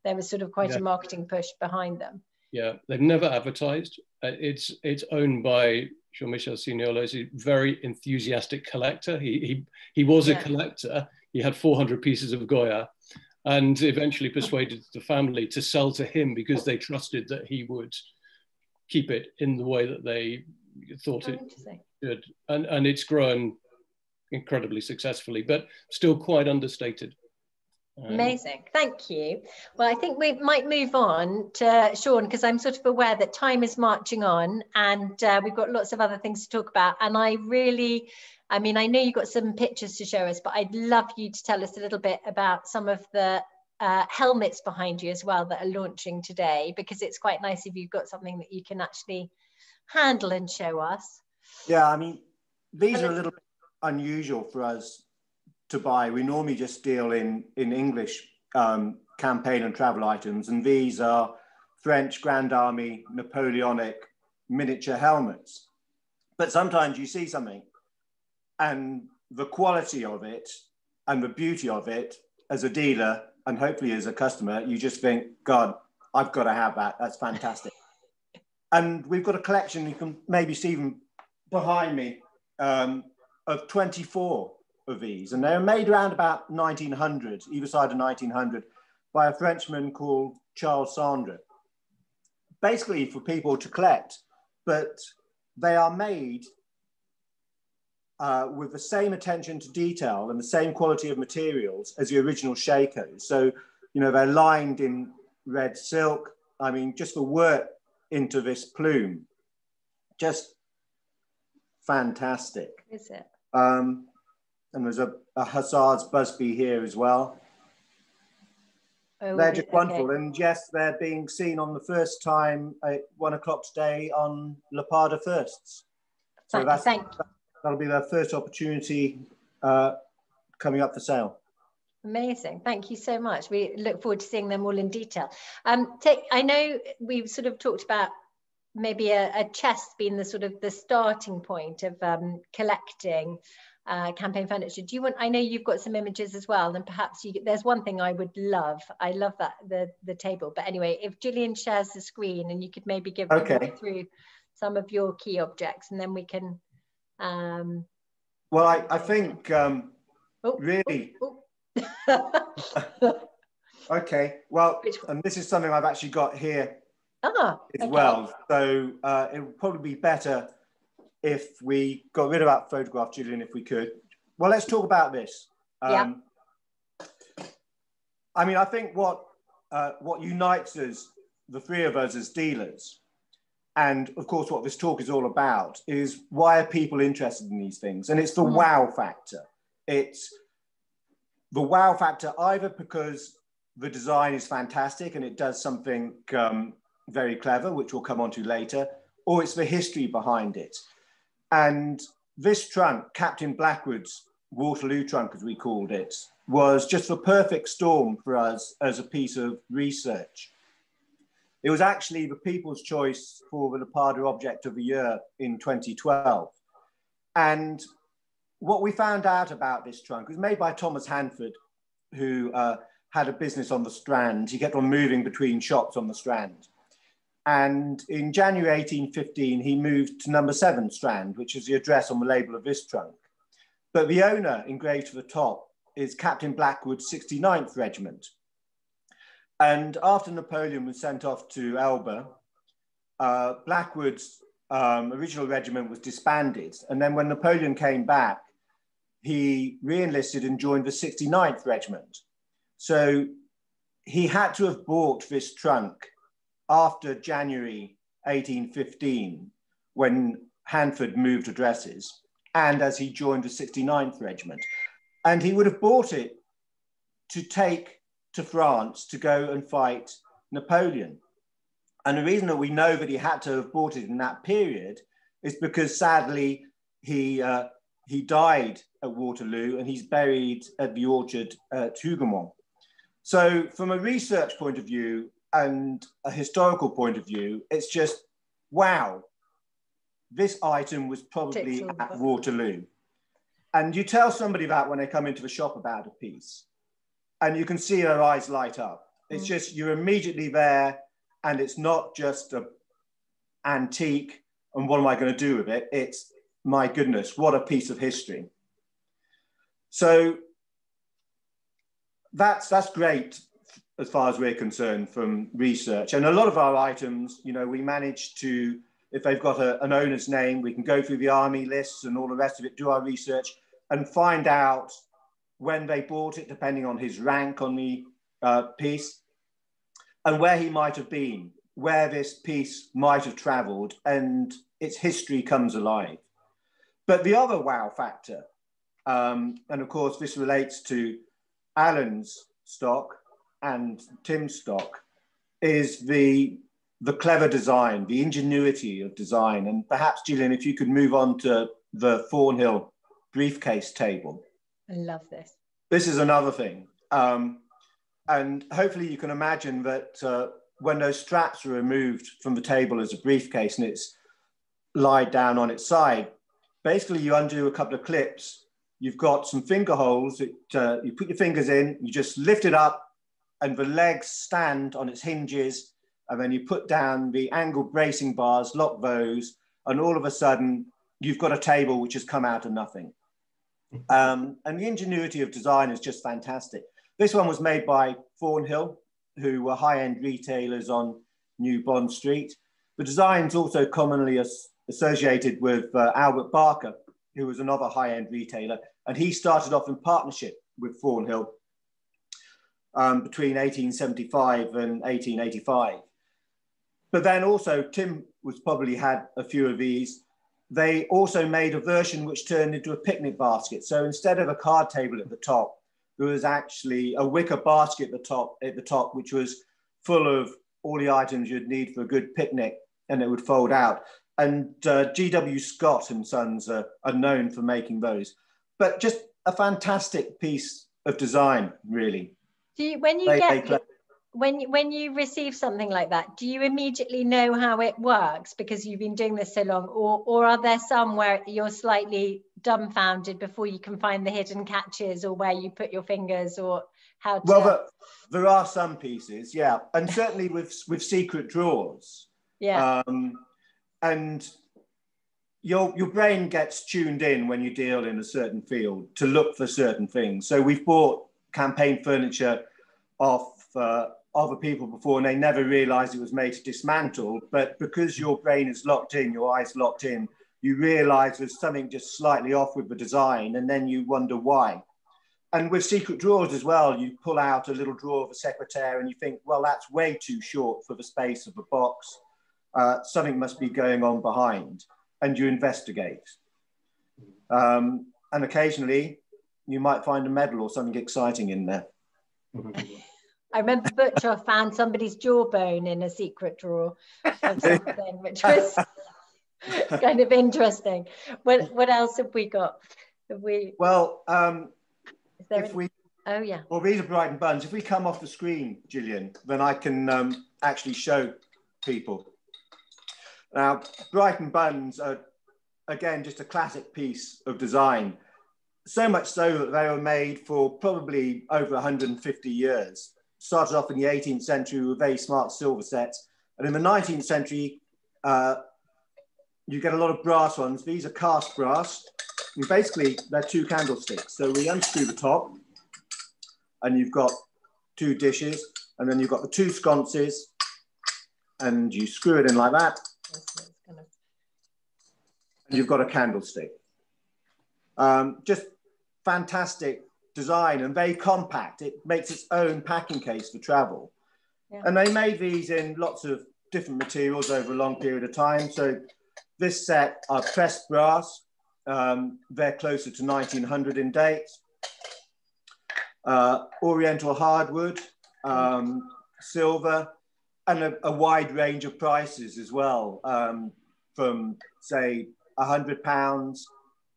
there was sort of quite yeah. a marketing push behind them. Yeah, they've never advertised. Uh, it's it's owned by Jean-Michel Signoles. He's a very enthusiastic collector. He he he was yeah. a collector. He had 400 pieces of Goyard, and eventually persuaded the family to sell to him because they trusted that he would keep it in the way that they thought oh, it should. And and it's grown incredibly successfully, but still quite understated. Um, Amazing, thank you. Well, I think we might move on to Sean because I'm sort of aware that time is marching on and uh, we've got lots of other things to talk about. And I really, I mean, I know you've got some pictures to show us, but I'd love you to tell us a little bit about some of the uh, helmets behind you as well that are launching today because it's quite nice if you've got something that you can actually handle and show us. Yeah, I mean, these are a little bit unusual for us to buy. We normally just deal in, in English um, campaign and travel items, and these are French Grand Army Napoleonic miniature helmets. But sometimes you see something and the quality of it and the beauty of it as a dealer and hopefully as a customer, you just think, God, I've got to have that. That's fantastic. and we've got a collection, you can maybe see them behind me, um, of 24 of these. And they're made around about 1900, either side of 1900, by a Frenchman called Charles Sandre. Basically for people to collect, but they are made uh, with the same attention to detail and the same quality of materials as the original Shakos. So, you know, they're lined in red silk. I mean, just the work into this plume, just fantastic. Is it? Um, and there's a, a Hussards Busby here as well. Oh, they're just okay. wonderful. And yes, they're being seen on the first time at one o'clock today on Lapada Firsts. So thank that's, thank that'll be their first opportunity uh, coming up for sale. Amazing. Thank you so much. We look forward to seeing them all in detail. Um, take, I know we've sort of talked about maybe a, a chest being the sort of the starting point of um, collecting uh, campaign furniture. Do you want? I know you've got some images as well, and perhaps you. There's one thing I would love. I love that the the table. But anyway, if Gillian shares the screen, and you could maybe give okay. through some of your key objects, and then we can. Um, well, I I think um, oh, really. Oh, oh. okay. Well, and this is something I've actually got here ah, as okay. well. So uh, it would probably be better if we got rid of that photograph, Julian, if we could. Well, let's talk about this. Um, yeah. I mean, I think what uh, what unites us, the three of us as dealers, and of course, what this talk is all about is why are people interested in these things? And it's the mm. wow factor. It's the wow factor either because the design is fantastic and it does something um, very clever, which we'll come on to later, or it's the history behind it. And this trunk, Captain Blackwood's Waterloo trunk, as we called it, was just the perfect storm for us as a piece of research. It was actually the People's Choice for the Lapada Object of the Year in 2012. And what we found out about this trunk was made by Thomas Hanford, who uh, had a business on the Strand. He kept on moving between shops on the Strand. And in January 1815, he moved to number seven Strand, which is the address on the label of this trunk. But the owner engraved to the top is Captain Blackwood's 69th Regiment. And after Napoleon was sent off to Elba, uh, Blackwood's um, original regiment was disbanded. And then when Napoleon came back, he re-enlisted and joined the 69th Regiment. So he had to have bought this trunk after January 1815, when Hanford moved addresses, and as he joined the 69th Regiment. And he would have bought it to take to France to go and fight Napoleon. And the reason that we know that he had to have bought it in that period is because sadly he, uh, he died at Waterloo and he's buried at the orchard at Hougoumont. So from a research point of view, and a historical point of view, it's just wow. This item was probably at Waterloo. And you tell somebody that when they come into the shop about a piece, and you can see their eyes light up. It's mm. just you're immediately there, and it's not just a antique and what am I going to do with it? It's my goodness, what a piece of history. So that's that's great as far as we're concerned from research. And a lot of our items, you know, we manage to, if they've got a, an owner's name, we can go through the army lists and all the rest of it, do our research and find out when they bought it, depending on his rank on the uh, piece and where he might have been, where this piece might have traveled and its history comes alive. But the other wow factor, um, and of course this relates to Allan's stock, and Tim stock is the the clever design, the ingenuity of design. And perhaps, Gillian, if you could move on to the Thornhill briefcase table. I love this. This is another thing. Um, and hopefully you can imagine that uh, when those straps are removed from the table as a briefcase and it's lied down on its side, basically you undo a couple of clips. You've got some finger holes. That, uh, you put your fingers in, you just lift it up and the legs stand on its hinges and then you put down the angled bracing bars, lock those, and all of a sudden you've got a table which has come out of nothing. Um, and the ingenuity of design is just fantastic. This one was made by Thornhill, who were high-end retailers on New Bond Street. The design's also commonly as associated with uh, Albert Barker, who was another high-end retailer, and he started off in partnership with Thornhill um, between 1875 and 1885. But then also Tim was probably had a few of these. They also made a version which turned into a picnic basket. So instead of a card table at the top, there was actually a wicker basket at the top, at the top, which was full of all the items you'd need for a good picnic, and it would fold out. And uh, G.W. Scott and Sons are, are known for making those. But just a fantastic piece of design, really. Do you, when you they, get they when when you receive something like that, do you immediately know how it works because you've been doing this so long, or or are there some where you're slightly dumbfounded before you can find the hidden catches or where you put your fingers or how? To... Well, there are some pieces, yeah, and certainly with with secret drawers, yeah, um, and your your brain gets tuned in when you deal in a certain field to look for certain things. So we've bought campaign furniture off uh, other people before and they never realized it was made to dismantle. But because your brain is locked in, your eyes locked in, you realize there's something just slightly off with the design and then you wonder why. And with secret drawers as well, you pull out a little drawer of a secretaire and you think, well, that's way too short for the space of a box. Uh, something must be going on behind. And you investigate. Um, and occasionally you might find a medal or something exciting in there. I remember Butcher found somebody's jawbone in a secret drawer of something, which was kind of interesting. What what else have we got? Have we? Well, um, if any... we. Oh yeah. Well, these are Brighton buns. If we come off the screen, Gillian, then I can um, actually show people. Now, Brighton buns are again just a classic piece of design. So much so that they were made for probably over 150 years started off in the 18th century with very smart silver sets. And in the 19th century, uh, you get a lot of brass ones. These are cast brass. And basically, they're two candlesticks. So we unscrew the top, and you've got two dishes, and then you've got the two sconces, and you screw it in like that. And you've got a candlestick. Um, just fantastic design and very compact. It makes its own packing case for travel. Yeah. And they made these in lots of different materials over a long period of time. So this set are pressed brass. Um, they're closer to 1900 in date. Uh, oriental hardwood, um, silver, and a, a, wide range of prices as well, um, from say 100 pounds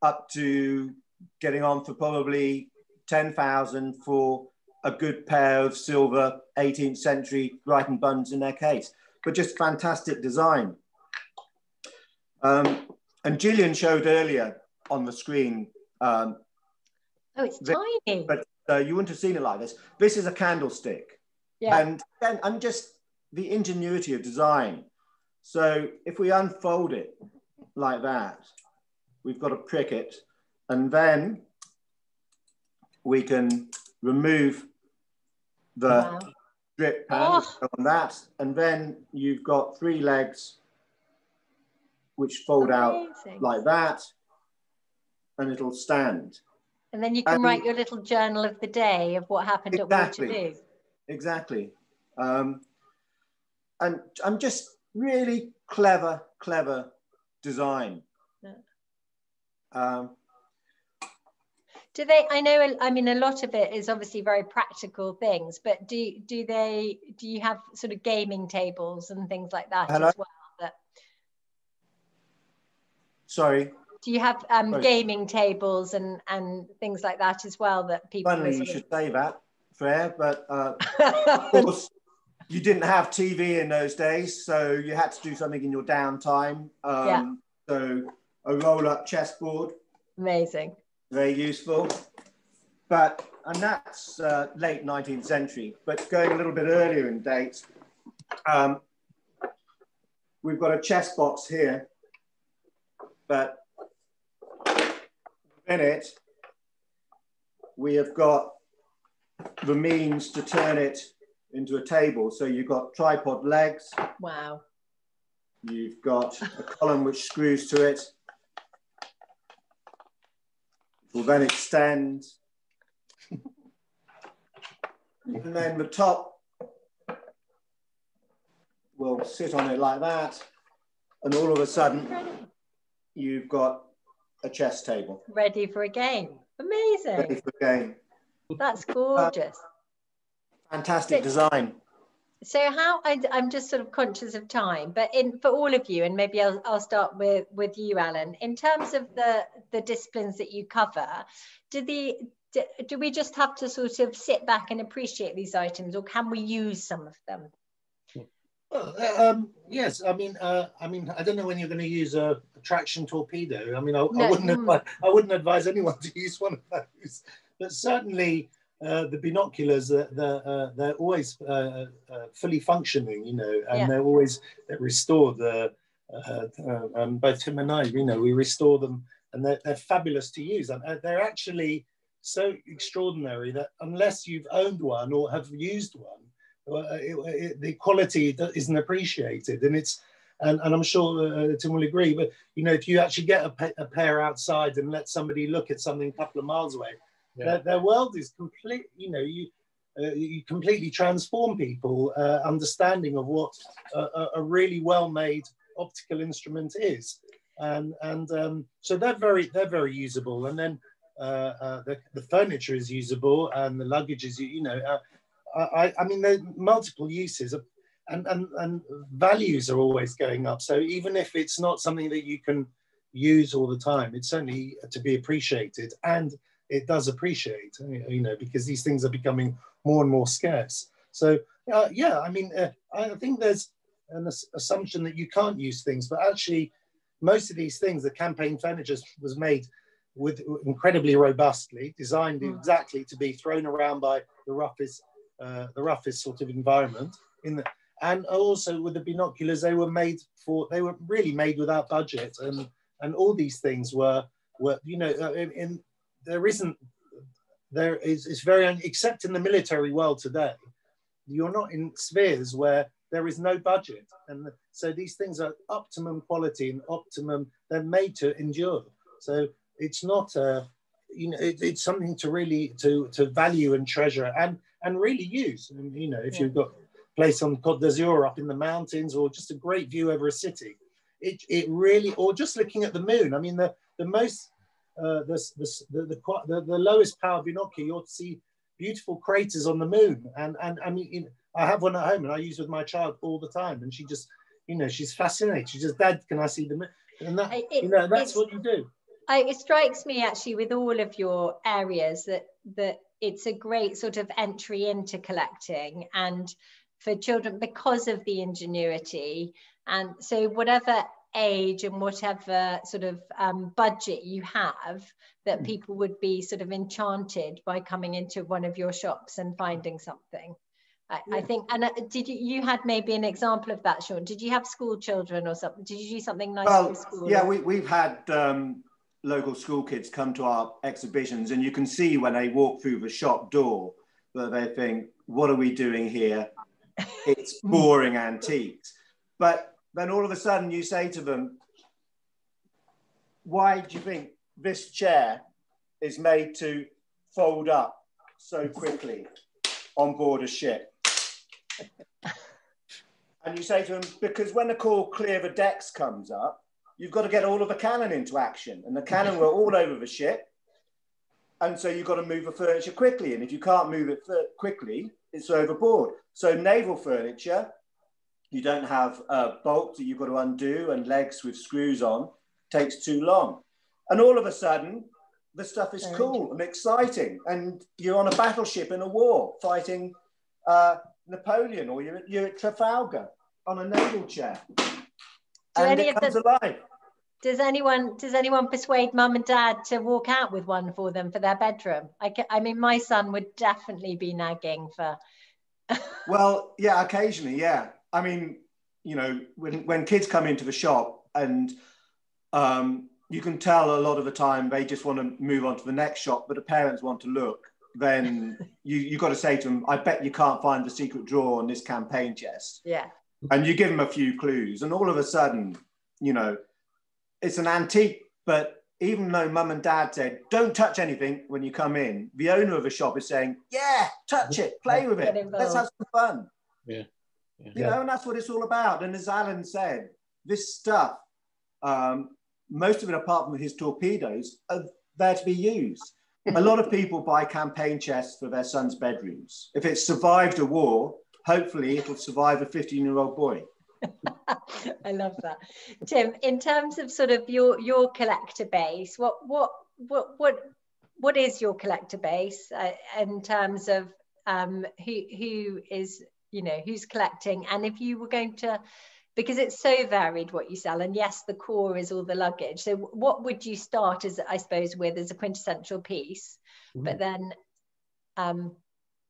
up to getting on for probably 10,000 for a good pair of silver 18th century Brighton buns in their case, but just fantastic design. Um, and Gillian showed earlier on the screen. Um, oh, it's this, tiny. But uh, you wouldn't have seen it like this. This is a candlestick. Yeah. And, and, and just the ingenuity of design. So if we unfold it like that, we've got a pricket, and then we can remove the wow. drip pan oh. on that. And then you've got three legs which fold Amazing. out like that and it'll stand. And then you can and write your little journal of the day of what happened exactly, at Waterloo. Exactly. Um, and I'm just really clever, clever design. Yeah. Um, do they i know i mean a lot of it is obviously very practical things but do do they do you have sort of gaming tables and things like that Hello? as well that sorry do you have um, gaming tables and and things like that as well that people Finally, you should say that fair but uh, of course you didn't have tv in those days so you had to do something in your downtime um, yeah. so a roll-up chessboard amazing very useful. But, and that's uh, late 19th century, but going a little bit earlier in date, um, we've got a chess box here, but in it, we have got the means to turn it into a table. So you've got tripod legs. Wow. You've got a column which screws to it will then extend. and then the top will sit on it like that. And all of a sudden, you've got a chess table. Ready for a game. Amazing. Ready for a game. That's gorgeous. Uh, fantastic design. So how I, am just sort of conscious of time, but in for all of you, and maybe I'll, I'll start with with you, Allan. In terms of the the disciplines that you cover, do the do, do we just have to sort of sit back and appreciate these items, or can we use some of them? Well, uh, um, yes, I mean, uh, I mean, I don't know when you're going to use a, a traction torpedo. I mean, I, no. I wouldn't, mm. advise, I wouldn't advise anyone to use one of those, but certainly uh, the binoculars they're, they're, uh, they're always uh, uh fully functioning you know and yeah. they're always they restore the uh, um, both him and I you know we restore them and they're, they're fabulous to use and they're actually so extraordinary that unless you've owned one or have used one it, it, the quality isn't appreciated and it's and, and I'm sure uh, Tim will agree but you know if you actually get a, a pair outside and let somebody look at something a couple of miles away yeah. their, their, world is complete. You know, you uh, you completely transform people uh, understanding of what a, a really well made optical instrument is, and and um, so they're very they're very usable. And then uh, uh the, the furniture is usable, and the luggage is you know. Uh, I, I mean, there are multiple uses, of, and, and, and values are always going up. So even if it's not something that you can use all the time, it's certainly to be appreciated. And it does appreciate, you know, because these things are becoming more and more scarce. So uh, yeah, I mean, uh, I think there's an assumption that you can't use things, but actually, most of these things, the campaign furniture was made with incredibly robustly, designed mm. exactly to be thrown around by the roughest, uh, the roughest sort of environment. In the, and also with the binoculars, they were made for, they were really made without budget, and and all these things were were you know uh, in there isn't there is it's very except in the military world today you're not in spheres where there is no budget. And so these things are optimum quality and optimum they're made to endure. So it's not a you know it, it's something to really to to value and treasure and and really use. And you know if yeah. you've got place on Côte d'Azur up in the mountains or just a great view over a city it, it really or just looking at the moon. I mean the the most uh, this, this, the, the, the, the, lowest power binocular, you'll see beautiful craters on the moon. And, and I mean, you know, I have one at home and I use with my child all the time. And she just, you know, she's fascinated. She just, Dad, can I see the moon? And that, it, you know, that's what you do. I, it strikes me actually with all of your areas that that it's a great sort of entry into collecting and for children because of the ingenuity and so whatever age and whatever sort of um, budget you have that hmm. people would be sort of enchanted by coming into one of your shops and finding something. I, yeah. I think and uh, did you you had maybe an example of that Sean. Did you have school children or something? Did you do something nice well, school? yeah we, we've had um, local school kids come to our exhibitions and you can see when they walk through the shop door that they think what are we doing here? It's boring antiques. But then all of a sudden you say to them, why do you think this chair is made to fold up so quickly on board a ship? and you say to them, because when the call clear the decks comes up, you've got to get all of the cannon into action. And the cannon were all over the ship. and so you've got to move the furniture quickly. And if you can't move it quickly, it's overboard. So naval furniture, you don't have a bolt that you've got to undo and legs with screws on, takes too long. And all of a sudden, the stuff is cool and exciting. And you're on a battleship in a war fighting uh, Napoleon or you're, you're at Trafalgar on a naval chair. Do and it comes the, alive. Does anyone does anyone persuade mum and dad to walk out with one for them for their bedroom? I, I mean, my son would definitely be nagging for. well, yeah, occasionally, yeah. I mean, you know, when when kids come into the shop and um, you can tell a lot of the time they just want to move on to the next shop, but the parents want to look. Then you you got to say to them, "I bet you can't find the secret drawer on this campaign chest." Yeah. And you give them a few clues, and all of a sudden, you know it's an antique, but even though mum and dad said, don't touch anything when you come in, the owner of the shop is saying, yeah, touch it, play with it, let's have some fun. Yeah. Yeah. You know, and that's what it's all about. And as Allan said, this stuff, um, most of it, apart from his torpedoes, are there to be used. a lot of people buy campaign chests for their son's bedrooms. If it's survived a war, hopefully it'll survive a 15 year old boy. I love that. Tim, in terms of sort of your your collector base, what what what what what is your collector base uh, in terms of um, who who is you know who's collecting, and if you were going to because it's so varied what you sell and yes the core is all the luggage so what would you start as i suppose with as a quintessential piece mm. but then um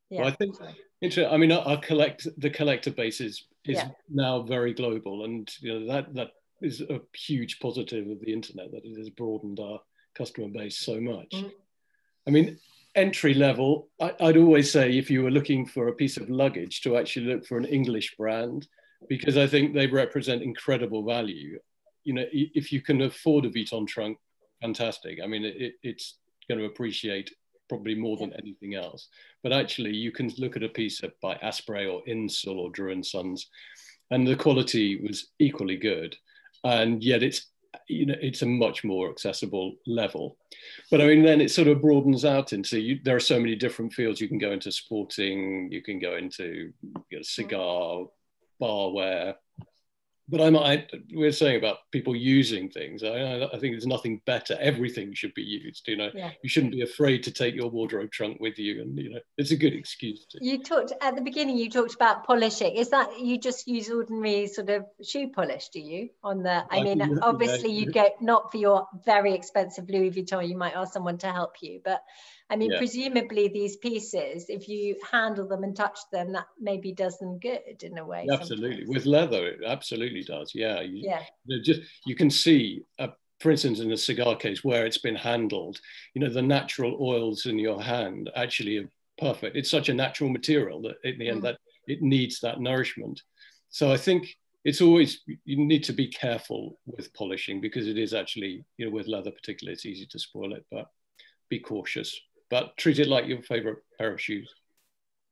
yeah well, i think interesting I mean, our, collect the collector base is is yeah. now very global, and you know that that is a huge positive of the internet that it has broadened our customer base so much. Mm. I mean, entry level, I, would always say if you were looking for a piece of luggage to actually look for an English brand, because I think they represent incredible value. You know, if you can afford a Vuitton trunk, fantastic. I mean, it, it's going to appreciate probably more than anything else. But actually, you can look at a piece of, by Asprey or Insel or Drew and Sons, and the quality was equally good, and yet it's you know it's a much more accessible level. But I mean, then it sort of broadens out into you, there are so many different fields. You can go into sporting, you can go into you know, cigar, barware, but I'm, I, we're saying about people using things. I, I, think there's nothing better. Everything should be used. You know, yeah. you shouldn't be afraid to take your wardrobe trunk with you, and you know, it's a good excuse. To. You talked at the beginning. You talked about polishing. Is that you just use ordinary sort of shoe polish? Do you on the? I, I mean, obviously you go not for your very expensive Louis Vuitton. You might ask someone to help you, but I mean, yeah. presumably these pieces, if you handle them and touch them, that maybe does them good in a way. Absolutely, sometimes. with leather, it absolutely does. Yeah, you, yeah. Just you can see, uh, for instance, in a cigar case where it's been handled, you know, the natural oils in your hand actually are perfect. It's such a natural material that in the end mm. that it needs that nourishment. So I think it's always you need to be careful with polishing because it is actually you know with leather particularly it's easy to spoil it but be cautious but treat it like your favorite pair of shoes.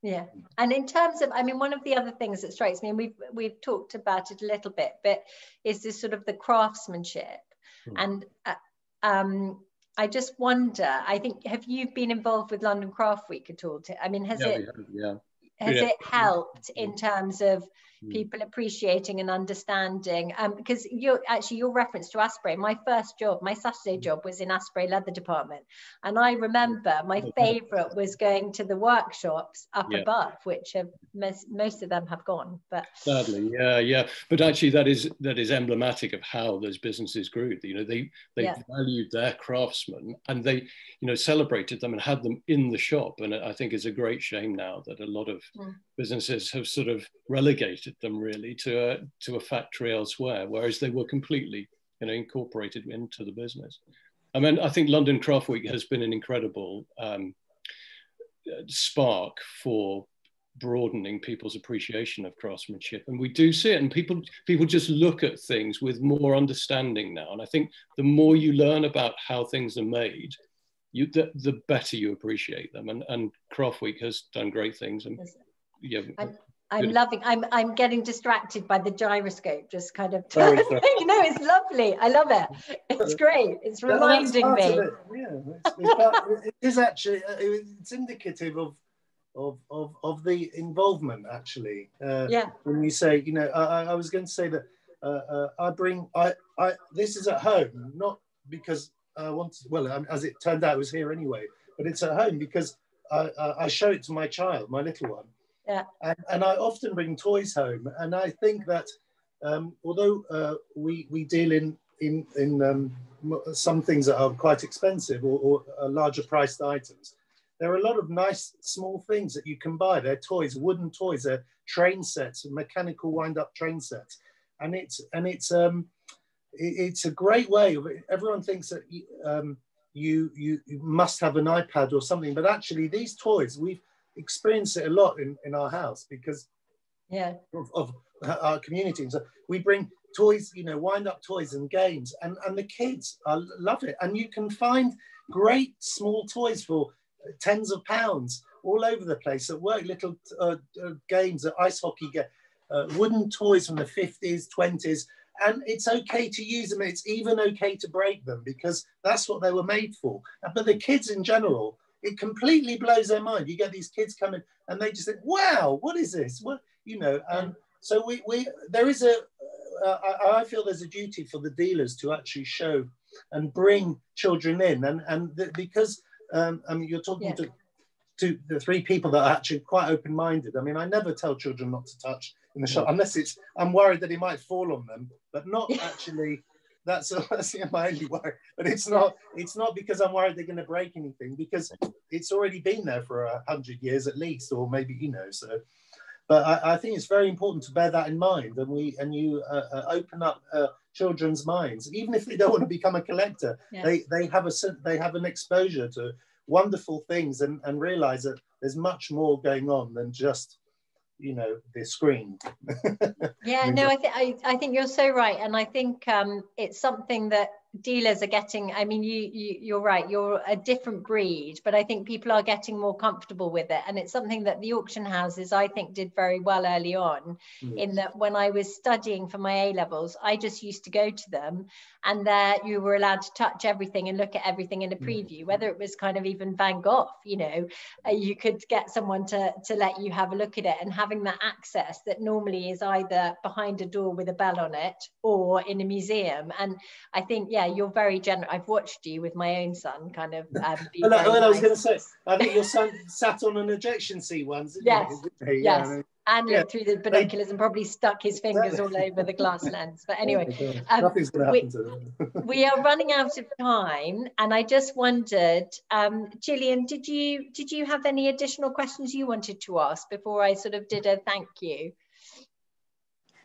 Yeah, and in terms of, I mean, one of the other things that strikes me, and we've we've talked about it a little bit, but is this sort of the craftsmanship, hmm. and uh, um, I just wonder. I think have you been involved with London Craft Week at all? I mean, has yeah, it? Yeah. Has yeah. it helped in terms of Hmm. people appreciating and understanding. Um, because you actually your reference to Asprey, my first job, my Saturday hmm. job was in Asprey leather department, and I remember my favourite was going to the workshops up yeah. above, which have most, most of them have gone. But sadly, yeah, yeah. But actually, that is that is emblematic of how those businesses grew. You know, they they yeah. valued their craftsmen and they you know celebrated them and had them in the shop. And I think it's a great shame now that a lot of mm. businesses have sort of relegated them really to a, to a factory elsewhere, whereas they were completely you know, incorporated into the business. I mean, I think London Craft Week has been an incredible um, spark for broadening people's appreciation of craftsmanship. And we do see it and people people just look at things with more understanding now. And i think the more you learn about how things are made you the, the better you appreciate them. And and craft week has done great things and yeah. And, I'm Good. loving. I'm I'm getting distracted by the gyroscope, just kind of. you know, it's lovely. I love it. It's great. It's reminding me. It. Yeah, it's, it's it is actually. Uh, it's indicative of. Of, of, of the involvement actually uh, yeah when you say you know I, I was going to say that uh, uh, I bring I, I this is at home not because I want to, well as it turned out it was here anyway but it's at home because I, I show it to my child my little one yeah. And, and I often bring toys home, and I think that um, although uh, we we deal in in in um, some things that are quite expensive or, or uh, larger priced items, there are a lot of nice small things that you can buy. They're toys, wooden toys, they're train sets, mechanical wind up train sets, and it's and it's um it, it's a great way everyone thinks that um, you, you you must have an iPad or something, but actually these toys we've experience it a lot in, in our house because yeah of, of our community. And so we bring toys, you know, wind up toys and games, and, and the kids uh, love it. And you can find great small toys for tens of pounds all over the place at work, little uh, uh, games, at ice hockey, get, uh, wooden toys from the 50s, 20s. And it's okay to use them. It's even okay to break them because that's what they were made for. But the kids in general it completely blows their mind. You get these kids coming and they just think, wow, what is this? What, you know, and so we, we there is a. Uh, I, I feel there's a duty for the dealers to actually show and bring children in. And, and the, because, um, I mean, you're talking yeah. to, to the three people that are actually quite open-minded. I mean, I never tell children not to touch in the shop unless it's, I'm worried that he might fall on them, but not actually that's, that's my only worry. But it's not it's not because I'm worried they're going to break anything because it's already been there for a hundred years at least, or maybe you know. So, but I, I, think it's very important to bear that in mind, and we and you uh, uh, open up uh, children's minds, even if they don't want to become a collector. Yes. They they have a they have an exposure to wonderful things and and realize that there's much more going on than just you know the screen. Yeah no i think I, think you're so right and i think um it's something that dealers are getting i mean you, you you're right you're a different breed but i think people are getting more comfortable with it. And it's something that the auction houses i think did very well early on yes. in that when i was studying for my a levels i just used to go to them and there you were allowed to touch everything and look at everything in a preview whether it was kind of even van gogh you know uh, you could get someone to to let you have a look at it and having that access that normally is either behind a door with a bell on it or in a museum. And i think yeah yeah, you're very generous. I've watched you with my own son, kind of. Um, well, well I was going to say, I think your son sat on an ejection seat once. yes. Yeah, yes. and yeah. looked through the binoculars and probably stuck his fingers all over the glass lens. But anyway, um, nothing's going to happen we, to them. we are running out of time, and I just wondered, um, Gillian, did you did you have any additional questions you wanted to ask before I sort of did a thank you?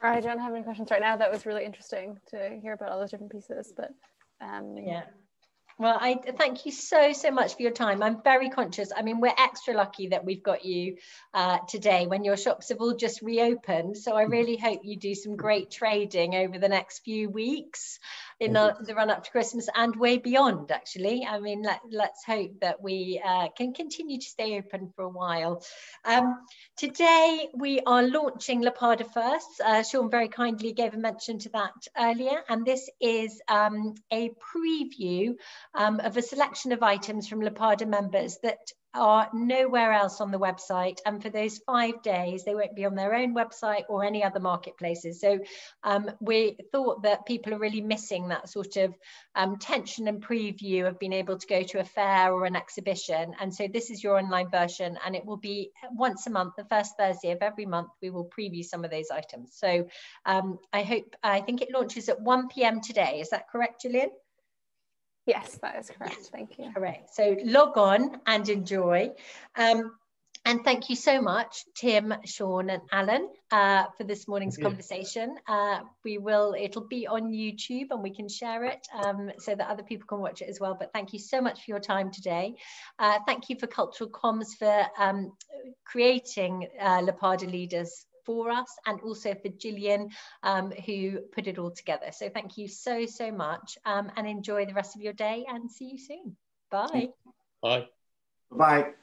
I don't have any questions right now. That was really interesting to hear about all those different pieces. But um, yeah. Well, I thank you so, so much for your time. I'm very conscious. I mean, we're extra lucky that we've got you uh, today when your shops have all just reopened. So I really hope you do some great trading over the next few weeks in the, the, run up to Christmas and way beyond, actually. I mean, let, let's hope that we uh, can continue to stay open for a while. Um, today, we are launching Lapada First. Uh, Sean very kindly gave a mention to that earlier, and this is um, a preview um, of a selection of items from Lapada members that are nowhere else on the website. And for those five days, they won't be on their own website or any other marketplaces. So um, we thought that people are really missing that sort of um, tension and preview of being able to go to a fair or an exhibition. And so this is your online version and it will be once a month, the first Thursday of every month, we will preview some of those items. So um, I hope, I think it launches at 1 p.m. today. Is that correct, Gillian? Yes, that is correct. Yes. Thank you. Correct. So log on and enjoy. Um, and thank you so much, Tim, Sean, and Allan, uh, for this morning's conversation. Uh, we will, it'll be on YouTube and we can share it um, so that other people can watch it as well. But thank you so much for your time today. Uh, thank you for Cultural Comms for um, creating uh, Lapada Leaders for us and also for Gillian um, who put it all together. So thank you so, so much um, and enjoy the rest of your day and see you soon. Bye. Bye. Bye.